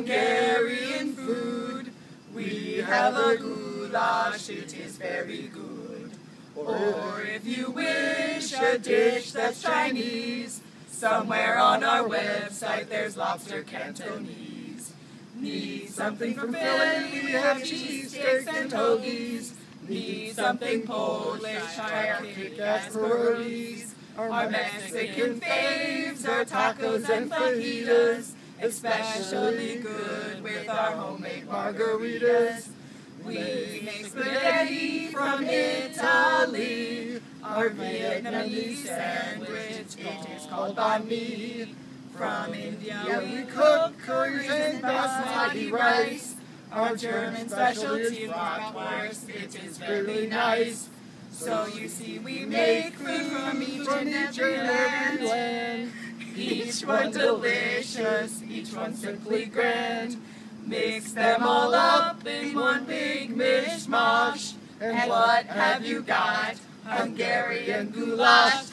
Hungarian food. We have a goulash, it is very good. Or if you wish a dish that's Chinese, somewhere on our website there's lobster Cantonese. Need something from Philly, we have cheesesteaks and hoagies. Need something Polish, our kick-ass pierogies. Our Mexican faves are tacos and fajitas, especially good with our homemade margaritas. We make spaghetti from Italy, our Vietnamese sandwich, it is called banh mi. From India we cook curries and basmati rice. Our German specialty is bratwurst, it is very nice. So you see we make food from each and every land. Each one delicious, each one simply grand. Mix them all up in one big mishmash. And what have you got? Hungarian goulash.